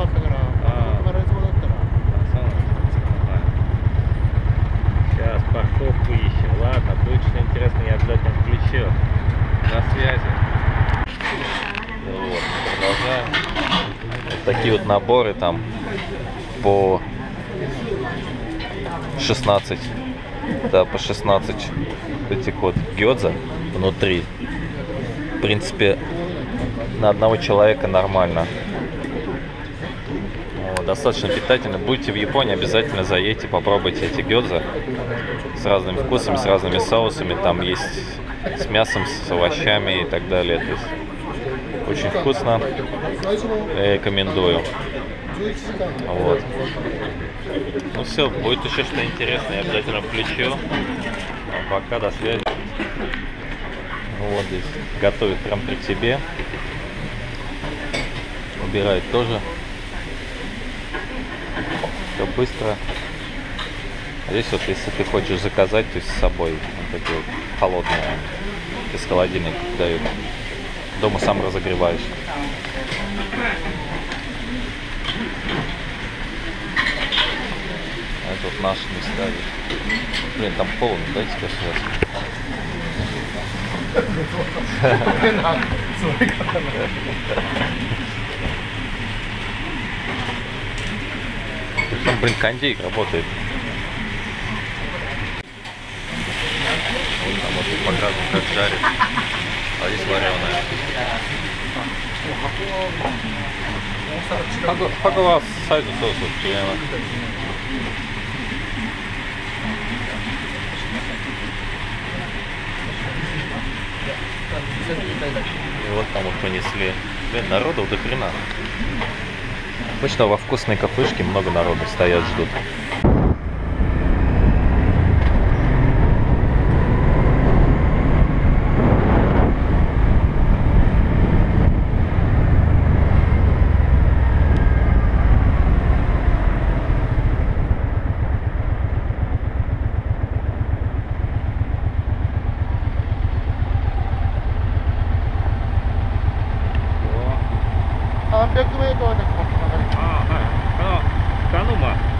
止まってるとこあったからあー止まられそうだったら А, сам Ага. Сейчас парковку ищем. Ладно, будет что интересно, я обязательно включу. На связи. Ну вот, продолжаем. Вот такие вот наборы там по 16. Да, по 16 этих вот гёдза внутри. В принципе, на одного человека нормально. достаточно питательно. Будете в Японии, обязательно заедьте, попробуйте эти гёдза с разными вкусами, с разными соусами. Там есть с мясом, с овощами и так далее. То есть очень вкусно. Я рекомендую. Вот. Ну все, будет еще что интересное, я обязательно включу. А пока, до связи. Ну, вот здесь готовит прям при тебе. Убирает тоже. Все быстро. Здесь вот, если ты хочешь заказать, то есть с собой вот эти вот холодные из холодильника дают. Дома сам разогреваешь. А это вот наши места. Блин, там холодно, дайте сейчас я Там, блин, кондей работает. Вон там вот показывают, как жарит. А здесь вареная. Как, как у вас сайт соус вот, примерно? И вот там вот понесли. Блин, народу до хрена. Обычно во вкусной кафешке много народу стоят, ждут. О, 300メこ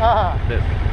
uh this.